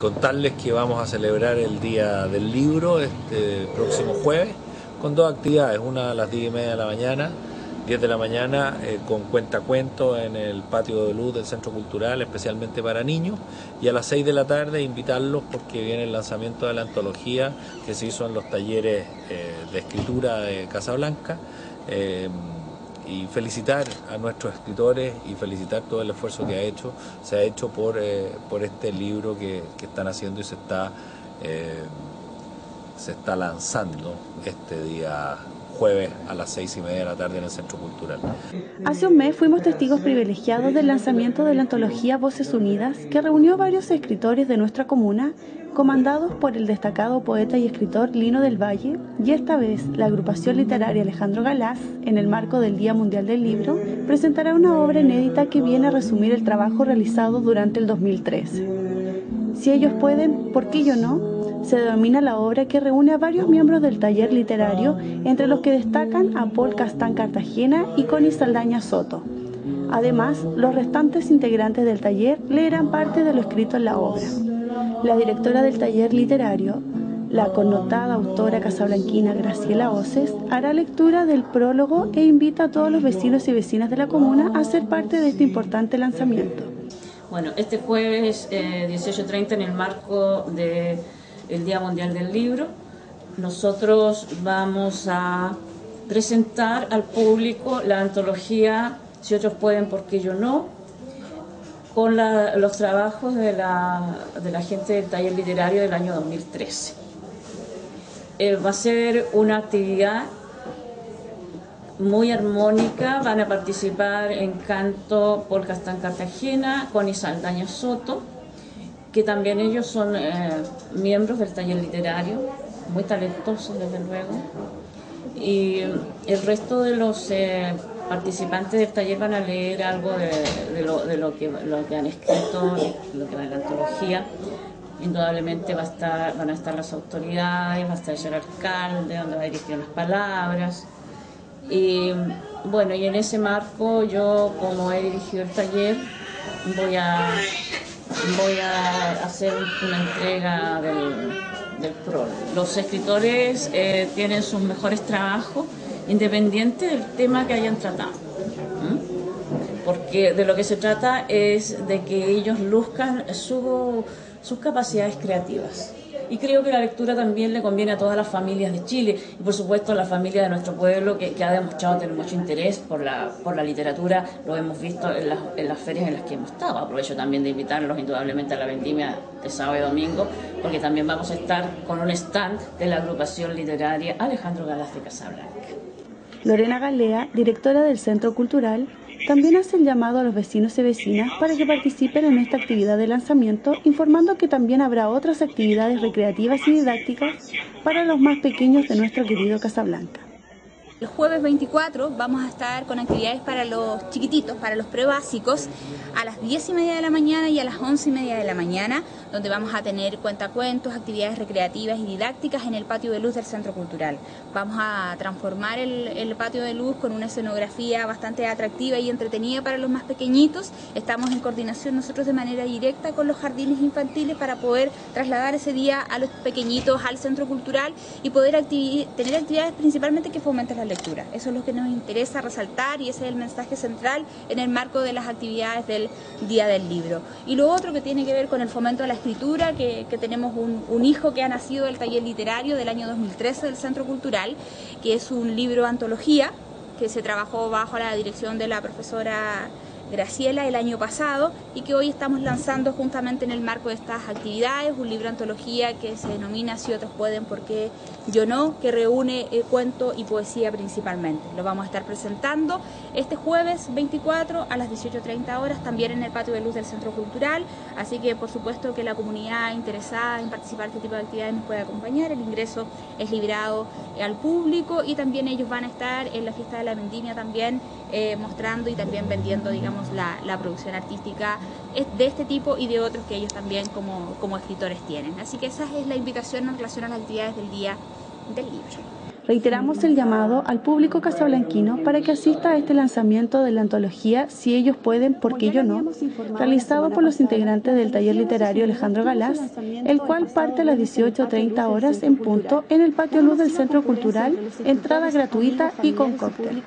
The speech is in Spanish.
Contarles que vamos a celebrar el Día del Libro este próximo jueves con dos actividades, una a las 10 y media de la mañana, 10 de la mañana eh, con cuentacuentos en el patio de luz del Centro Cultural, especialmente para niños, y a las 6 de la tarde invitarlos porque viene el lanzamiento de la antología que se hizo en los talleres eh, de escritura de Casablanca. Eh, y felicitar a nuestros escritores y felicitar todo el esfuerzo que ha hecho, se ha hecho por, eh, por este libro que, que, están haciendo y se está, eh, se está lanzando este día jueves a las seis y media de la tarde en el Centro Cultural. Hace un mes fuimos testigos privilegiados del lanzamiento de la antología Voces Unidas, que reunió varios escritores de nuestra comuna, comandados por el destacado poeta y escritor Lino del Valle, y esta vez la agrupación literaria Alejandro Galás, en el marco del Día Mundial del Libro, presentará una obra inédita que viene a resumir el trabajo realizado durante el 2003. Si ellos pueden, ¿por qué yo no? se denomina la obra que reúne a varios miembros del taller literario, entre los que destacan a Paul Castán Cartagena y Connie Saldaña Soto. Además, los restantes integrantes del taller leerán parte de lo escrito en la obra. La directora del taller literario, la connotada autora casablanquina Graciela Oces, hará lectura del prólogo e invita a todos los vecinos y vecinas de la comuna a ser parte de este importante lanzamiento. Bueno, este jueves eh, 18.30 en el marco de el Día Mundial del Libro, nosotros vamos a presentar al público la antología Si otros pueden, porque yo no? Con la, los trabajos de la, de la gente del taller literario del año 2013. Eh, va a ser una actividad muy armónica, van a participar en canto Paul Castán Cartagena, con Isaldaña Soto, que también ellos son eh, miembros del taller literario, muy talentosos desde luego, y el resto de los eh, participantes del taller van a leer algo de, lo, de lo, que, han escrito, lo que va en la antología. Indudablemente va a estar, van a estar las autoridades, va a estar el alcalde, donde va a dirigir las palabras. Y bueno, y en ese marco yo, como he dirigido el taller, voy a voy a hacer una entrega del, del Los escritores eh, tienen sus mejores trabajos independiente del tema que hayan tratado. Porque de lo que se trata es de que ellos luzcan su, sus capacidades creativas. Y creo que la lectura también le conviene a todas las familias de Chile y por supuesto a la familia de nuestro pueblo que, ha demostrado tener mucho interés por la, por la literatura. Lo hemos visto en las, en las ferias en las que hemos estado. Aprovecho también de invitarlos indudablemente a la vendimia de sábado y domingo porque también vamos a estar con un stand de la agrupación literaria Alejandro Galás de Casablanca. Lorena Galea, directora del Centro Cultural, también hace el llamado a los vecinos y vecinas para que participen en esta actividad de lanzamiento, informando que también habrá otras actividades recreativas y didácticas para los más pequeños de nuestro querido Casablanca. El jueves 24 vamos a estar con actividades para los chiquititos, para los prebásicos, a las 10 y media de la mañana y a las 11 y media de la mañana, donde vamos a tener cuentacuentos, actividades recreativas y didácticas en el patio de luz del Centro Cultural. Vamos a transformar el, patio de luz con una escenografía bastante atractiva y entretenida para los más pequeñitos. Estamos en coordinación nosotros de manera directa con los jardines infantiles para poder trasladar ese día a los pequeñitos al Centro Cultural y poder tener actividades principalmente que fomenten la lectura. Eso es lo que nos interesa resaltar y ese es el mensaje central en el marco de las actividades del Día del Libro. Y lo otro que tiene que ver con el fomento de la escritura, que, que tenemos un, un, hijo que ha nacido del taller literario del año 2013 del Centro Cultural, que es un libro antología que se trabajó bajo la dirección de la profesora Graciela el año pasado y que hoy estamos lanzando juntamente en el marco de estas actividades un libro antología que se denomina Si otros pueden, porque yo no, que reúne eh, cuento y poesía principalmente. Lo vamos a estar presentando este jueves 24 a las 18.30 horas también en el patio de luz del Centro Cultural, así que por supuesto que la comunidad interesada en participar en este tipo de actividades nos puede acompañar, el ingreso es librado eh, al público y también ellos van a estar en la fiesta de la vendimia también eh, mostrando y también vendiendo la, producción artística de este tipo y de otros que ellos también como, como escritores tienen. Así que esa es la invitación en relación a las actividades del día del libro. Reiteramos el llamado al público casablanquino para que asista a este lanzamiento de la antología Si ellos pueden, porque yo no, realizado por los integrantes del taller literario Alejandro Galás, el cual parte a las 18.30 horas en punto en el patio luz del Centro Cultural, entrada gratuita y con cóctel.